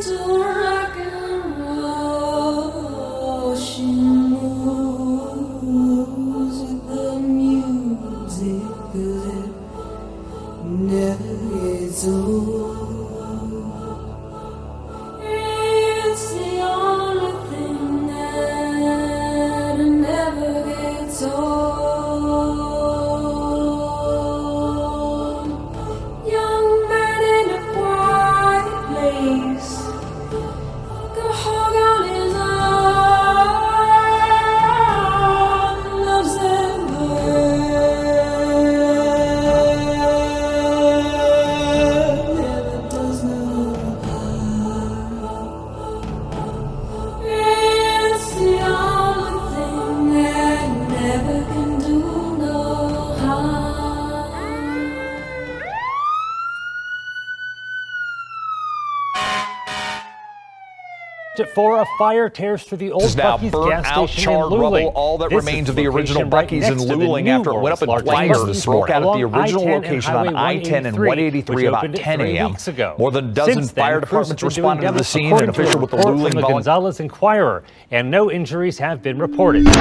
into At 4, a fire tears through the old now Buc-ee's burnt gas out, station charred in Luling. rubble, all that This remains of the original location right in next to the Luling after it went up in flames. largest This broke out at the original location on I-10 and 183 about 10 a.m. ago. More than a dozen then, fire departments have been doing responded to the scene. An according to a official with the report Luling from the volunteer Gonzales Inquirer, and no injuries have been reported. We